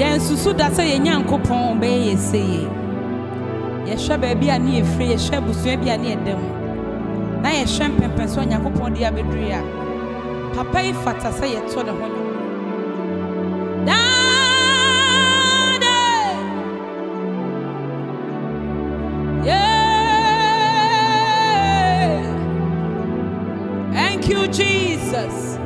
yɛnsusu da sɛ yɛn nyankopɔn bɛyɛ yɛ seye yɛhwɛ baabi a ne yɛfiri yɛhwɛ abusua bi a ne yɛda mu na yɛhwɛ mpɛmpɛ sɛ onyankopɔn de abɛduru a papa yi fata sɛ yɛto ne ho Dade. Yeah. Thank you, Jesus.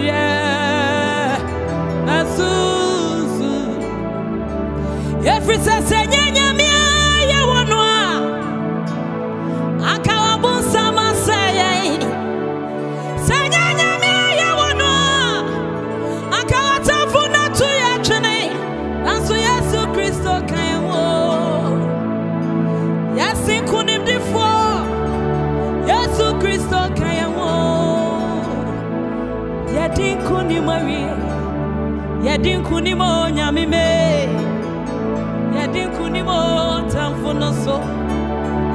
Firi sɛ sɛ Yehowa bɛyɛ bi sɛ yo. Anɔpa yi ka me deɛ ensusuda. Me deɛ mensusuda o. Onyamie. Mede abɛsusuda. Yeah. Sɛ Yehowa bɛyɛ bi sɛ yo. Aga me deɛ mensusu. Ɛfiri sɛ sɛ nyɛ Nyame a yɛwɔ no a, anka w'abonsam asɛe yɛn. Sɛ nyɛ Nyame a yɛwɔ no a, anka w'atamfo no ato yɛn twene. Nanso Yesu Kristo ka yɛn ho. Yɛse nkonimdifoɔ, Yesu Kristo ka yɛn ho. Yɛdi nkonim awie, yɛdi nkonim o Nyame mee. Yɛdi nkonim o ntamfo no so.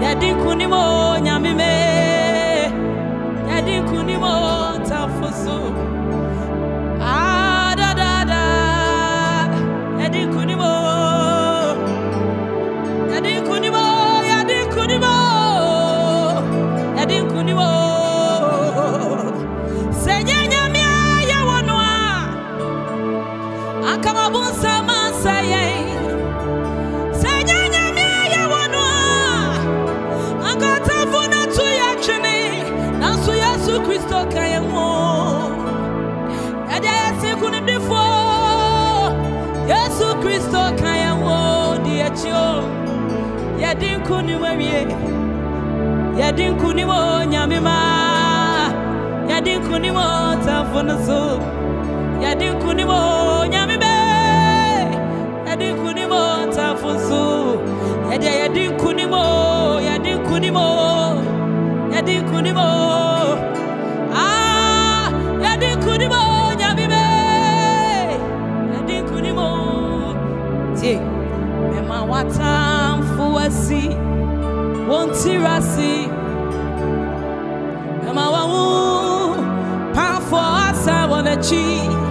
Yɛdi nkonim o Nyame mee. Yɛdi nkonim o ntamfo so. Nkonim awie. Yɛde nkonim o Nyame ma. Yɛde nkonim o atamfo no so. Yɛde nkonim o Nyame bɛ. Yɛde nkonim o. Ah, yɛde nkonim o Nyame bɛ. Yɛde nkonim w'atamfo asi. Wɔn tiri ase. Mɛma wɔn ho pamfo asa wɔn akyi. Yeah,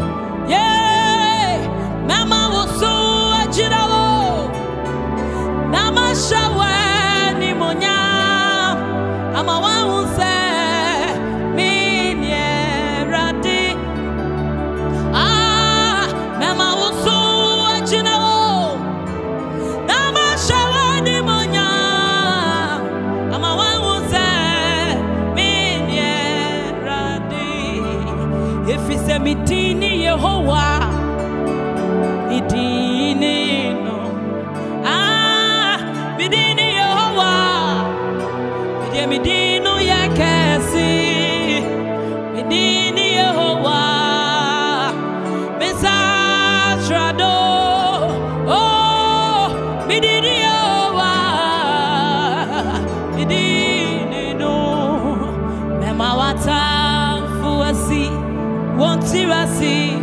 ase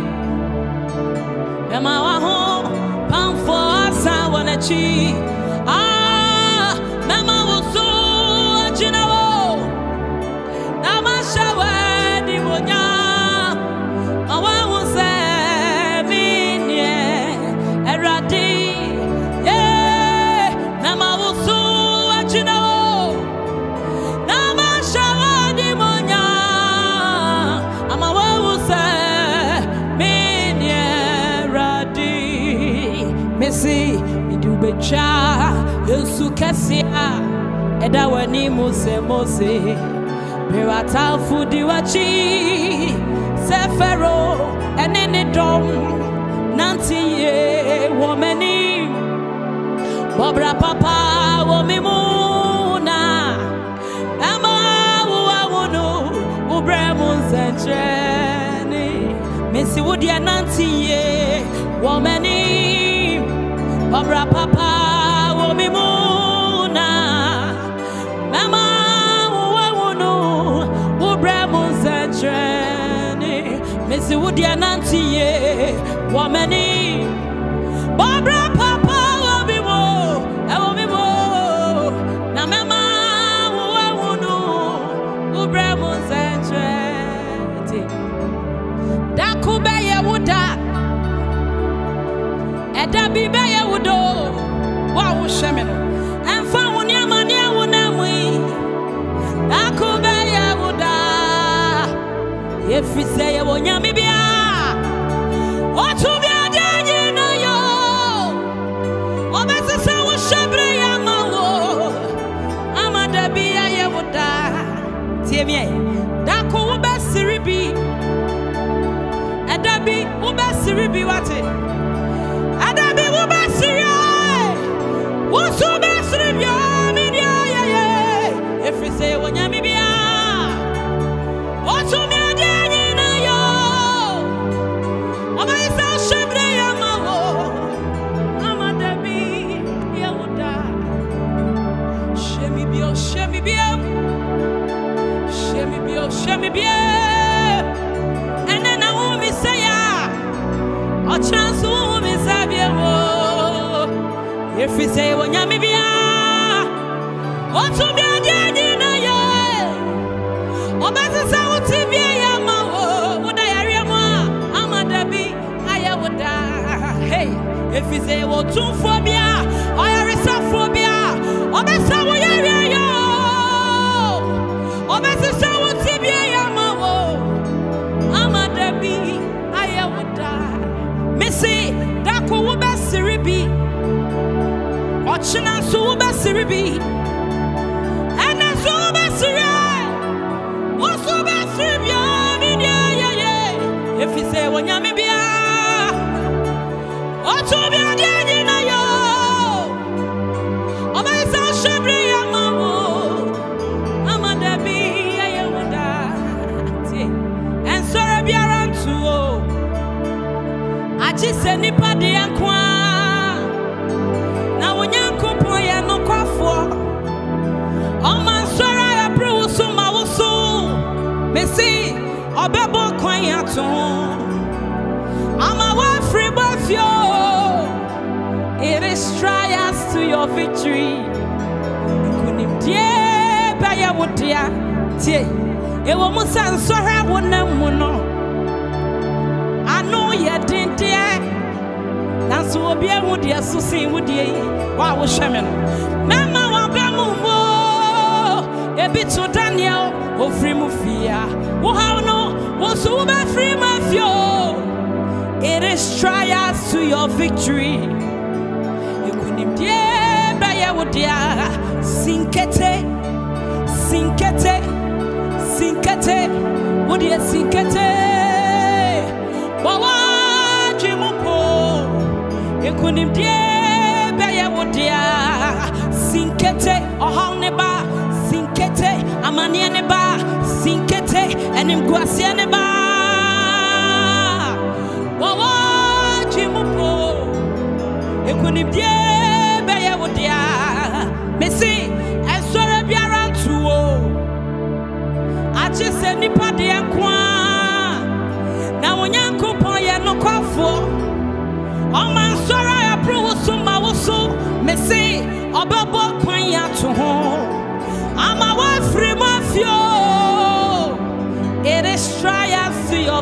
Mema waho pamfo asa wanachi mose. Mose Bewata fudi wachi Sefero Enene dom Nanti ye womeni Bobra papa womimuna Ama uwa wunu Ubremu zencheni Mesi wudia nanti ye Womeni Bobra papa deɛ nanteyɛ wɔ m'ani bɔbrɛ papa wɔ mi mo ɛwɔ mi mo na mɛma wo ahu no wobrɛ mo nsɛnkyerɛte dako bɛyɛ wo da ɛda bi bɛyɛ wo do wo a wohwɛ me no. Bɛsiri bi ɛfiri sɛ yɛwɔ nyame biara ɔtumi ade adi na yɛ ɔbɛsesa wo ti bia yɛ ma wo. Woda yɛreɛ mu a ama da bi ayɛ wo daa hei ɛfiri sɛ yɛwɔ ɔtomfoɔ bia ɔyɛresafoɔ bia ɔbɛsa kyena nso wobɛsere bi ɛnɛ nso wobɛsere wo so wobɛsere biaa ne deɛ yɛyɛ ɛfiri sɛ wɔnyame biaa ɔto mesi ɔbɛbɔ kwan ato ama woafiri bɔfio it is trials to your victory. Nkonimdie bɛyɛ wo dea tie. Ɛwɔ mu sɛ nsɔre a wonam mu no ano yɛ dendeɛ nanso obi ahu deɛ so sen wo deɛ yi wo a wohwɛ me no mɛma waba mu mo ebi to daniel ofiri mu fia wo haw no wo so wo bɛfiri mu afio it is trials to your victory. Nkonimdie bɛyɛ wo dea sinkete sinkete sinkete. Wodeɛ sinkete? Wɔwaagye mu po. Nkonimdie bɛyɛ wo dea sinkete ɔhaw ne ba sinkete amanneɛ ne ba sinkete animguaseɛ ne ba po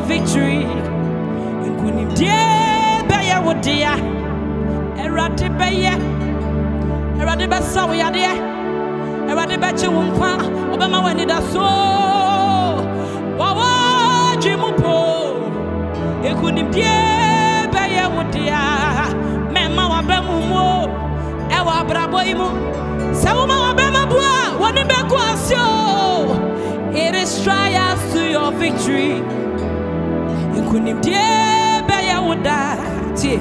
victory. Nkonimdie bɛyɛ wo dea. Awurade bɛyɛ. Awurade bɛsa wo yadeɛ. Awurade bɛkye wo nkwa. Ɔbɛma wo anidaso. Wɔwɔ dwe mu po. Nkonimdie bɛyɛ wo dea. Mɛma wabrɛ mu mu o. Ɛwɔ abrabɔ yi mu. Sɛ woma wabrɛ ma bu a wɔne bɛgu it is trials to your victory nkonimdie bɛyɛ wo daa tie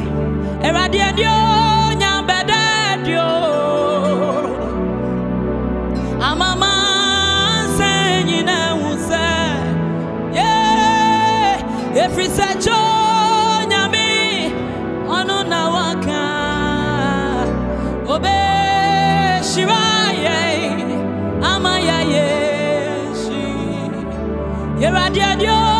awurade adio nyambɛda adio amama nsɛ nyina hu sɛ ye ɛfiri sɛ kyo nyame ɔno na waka obɛhyira yɛn ama yɛayɛ hyi yɛwurade adio nyambɛda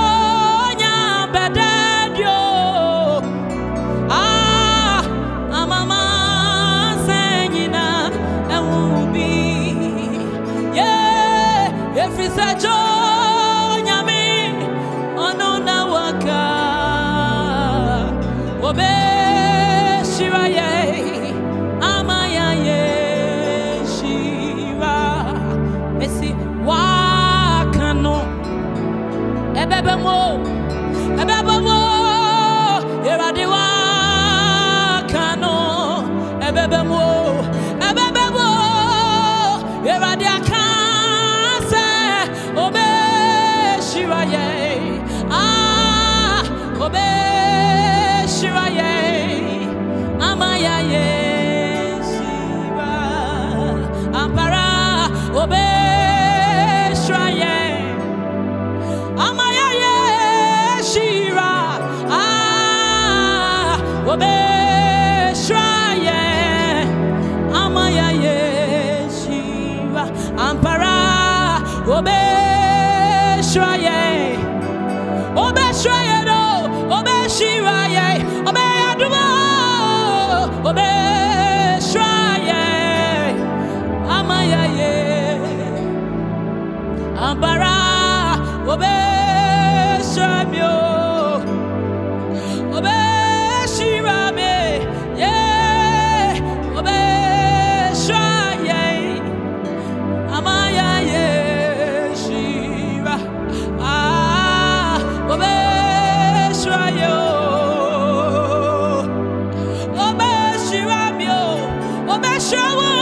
ɛbɛbɛ mu ɛbɛbɛ mu yɛrɛ adi wa kan. Ambara obe shamyo obe obe